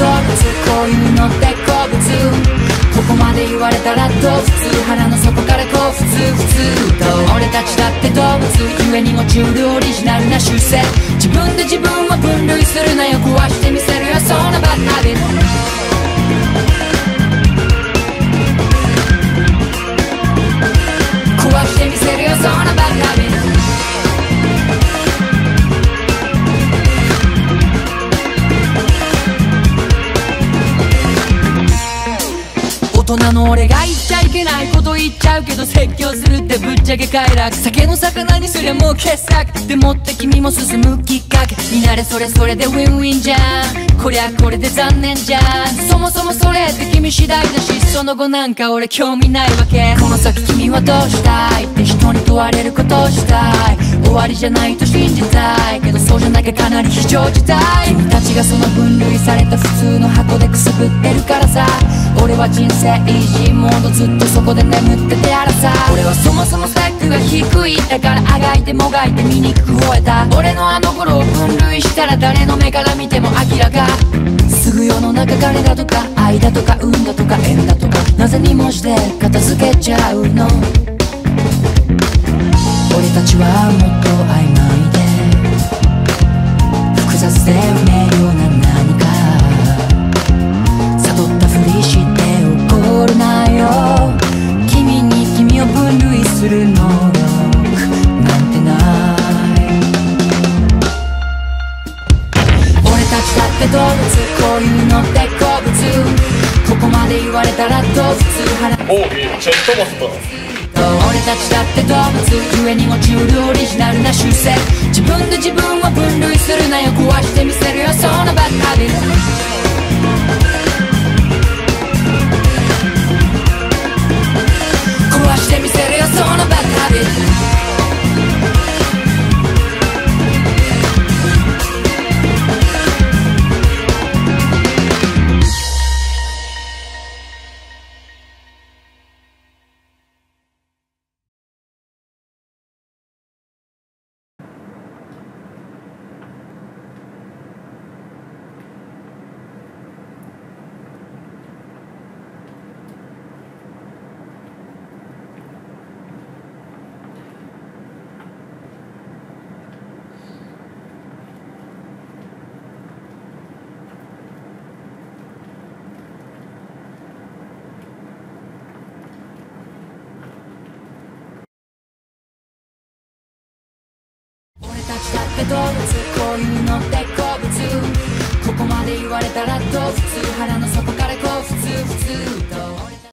こういに乗って好物ここまで言われたらどう普通腹の底からこう普通普通と俺たちだって動物故にもちュるオリジナルな習性自分で自分を分類するなよ壊してみせるよそんなバッハビッしてみせるよそのバカビン人の俺が言っちゃいけないこと言っちゃうけど説教するってぶっちゃけ快楽酒の魚にすりゃもう傑作でもって君も進むきっか？けになれそれそれでウィンウィンじゃんこりゃこれで残念じゃんそもそもそれって君次第だしその後なんか俺興味ないわけこの先君はどうしたいって人に問われることをしたい終わりじゃないと信じたいけどそうじゃなきゃかなり非常事態君たちがその分類された普通の箱でくすぶってるからさ。俺は人生イージーモードずっとそこで眠っててあらさ。俺はそもそもスペックが低い。だからあがいてもがいて醜く吠えた。俺のあの頃を分類したら誰の目から見ても明らか。すぐ世の中金だとか愛だとか運だとか縁だとか。なぜ2文字で片付けちゃうの。俺たちはもっで複雑で不明瞭な何か。悟ったふりして怒るなよ。君に君を分類する能力なんてない。俺たちだって動物こういうのって好物ここまで言われたらどう普通腹オービーチェストモスト俺たちだって動物。故にも中ルオリジナルな習性。自分で自分を分類するなよけど恋に乗って